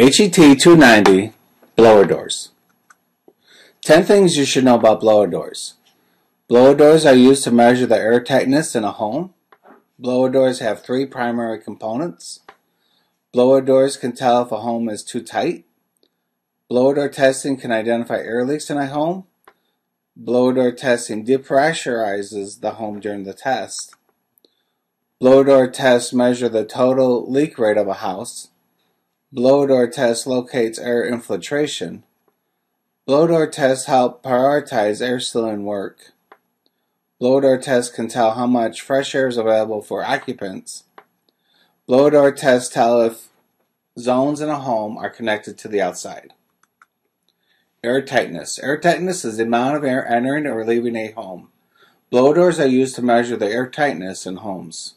HET 290 blower doors. 10 things you should know about blower doors. Blower doors are used to measure the air tightness in a home. Blower doors have three primary components. Blower doors can tell if a home is too tight. Blower door testing can identify air leaks in a home. Blower door testing depressurizes the home during the test. Blower door tests measure the total leak rate of a house. Blower door test locates air infiltration. Blower door tests help prioritize air sealing work. Blower door tests can tell how much fresh air is available for occupants. Blower door tests tell if zones in a home are connected to the outside. Air tightness. Air tightness is the amount of air entering or leaving a home. Blower doors are used to measure the air tightness in homes.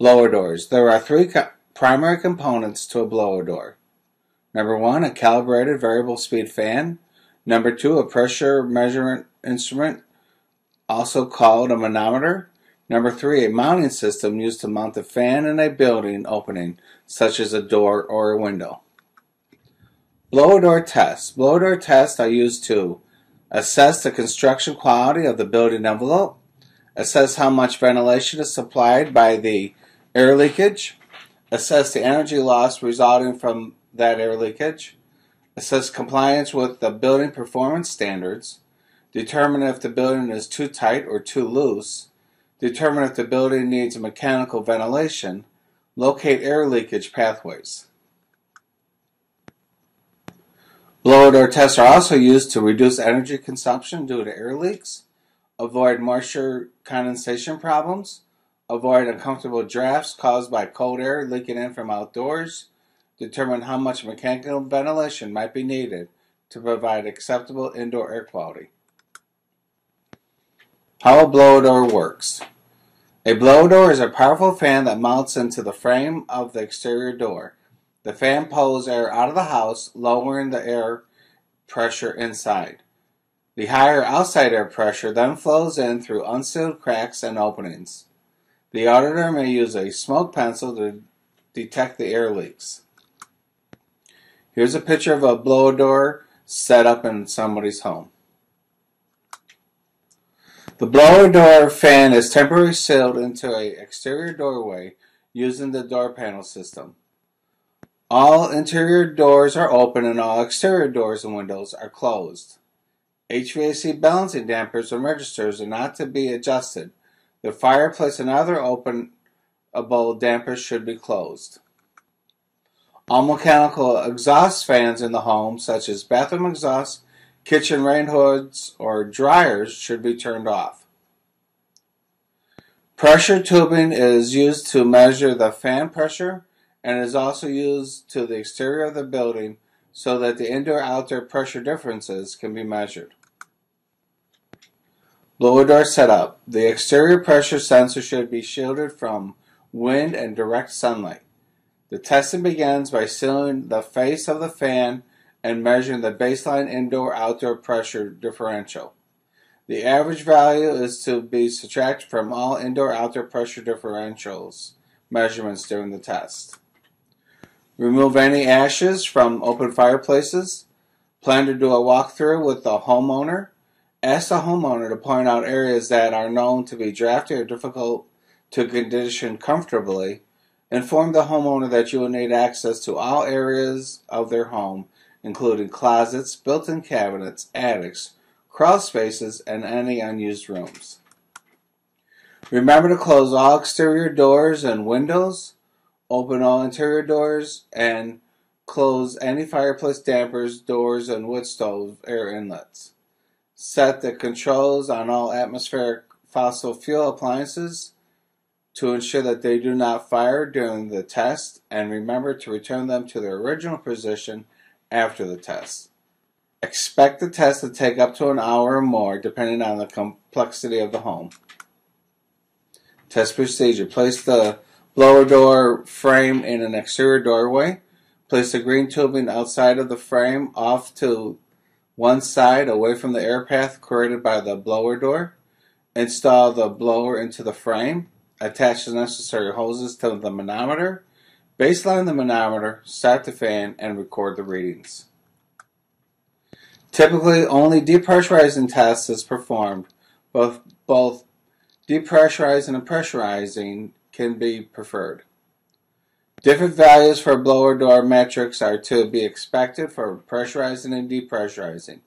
Blower doors. There are three Primary components to a blower door. Number one, a calibrated variable speed fan. Number two, a pressure measurement instrument, also called a manometer. Number three, a mounting system used to mount the fan in a building opening, such as a door or a window. Blower door tests. Blower door tests are used to assess the construction quality of the building envelope, assess how much ventilation is supplied by the air leakage, assess the energy loss resulting from that air leakage, assess compliance with the building performance standards, determine if the building is too tight or too loose, determine if the building needs mechanical ventilation, locate air leakage pathways. Blower door tests are also used to reduce energy consumption due to air leaks, avoid moisture condensation problems, Avoid uncomfortable drafts caused by cold air leaking in from outdoors. Determine how much mechanical ventilation might be needed to provide acceptable indoor air quality. How a blower door works. A blower door is a powerful fan that mounts into the frame of the exterior door. The fan pulls air out of the house, lowering the air pressure inside. The higher outside air pressure then flows in through unsealed cracks and openings. The auditor may use a smoke pencil to detect the air leaks. Here's a picture of a blower door set up in somebody's home. The blower door fan is temporarily sealed into an exterior doorway using the door panel system. All interior doors are open and all exterior doors and windows are closed. HVAC balancing dampers and registers are not to be adjusted the fireplace and other openable dampers should be closed. All mechanical exhaust fans in the home, such as bathroom exhaust, kitchen range hoods, or dryers, should be turned off. Pressure tubing is used to measure the fan pressure and is also used to the exterior of the building so that the indoor-outdoor pressure differences can be measured. Blower door setup. The exterior pressure sensor should be shielded from wind and direct sunlight. The testing begins by sealing the face of the fan and measuring the baseline indoor-outdoor pressure differential. The average value is to be subtracted from all indoor-outdoor pressure differentials measurements during the test. Remove any ashes from open fireplaces. Plan to do a walkthrough with the homeowner Ask the homeowner to point out areas that are known to be drafty or difficult to condition comfortably. Inform the homeowner that you will need access to all areas of their home, including closets, built-in cabinets, attics, crawl spaces, and any unused rooms. Remember to close all exterior doors and windows, open all interior doors, and close any fireplace dampers, doors, and wood stove air inlets. Set the controls on all atmospheric fossil fuel appliances to ensure that they do not fire during the test and remember to return them to their original position after the test. Expect the test to take up to an hour or more depending on the complexity of the home. Test procedure. Place the blower door frame in an exterior doorway. Place the green tubing outside of the frame off to one side away from the air path created by the blower door. Install the blower into the frame. Attach the necessary hoses to the manometer. Baseline the manometer, start the fan, and record the readings. Typically, only depressurizing tests is performed, but both depressurizing and pressurizing can be preferred. Different values for blower door metrics are to be expected for pressurizing and depressurizing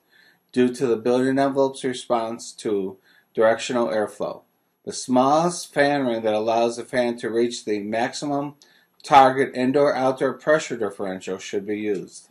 due to the building envelope's response to directional airflow. The smallest fan ring that allows the fan to reach the maximum target indoor-outdoor pressure differential should be used.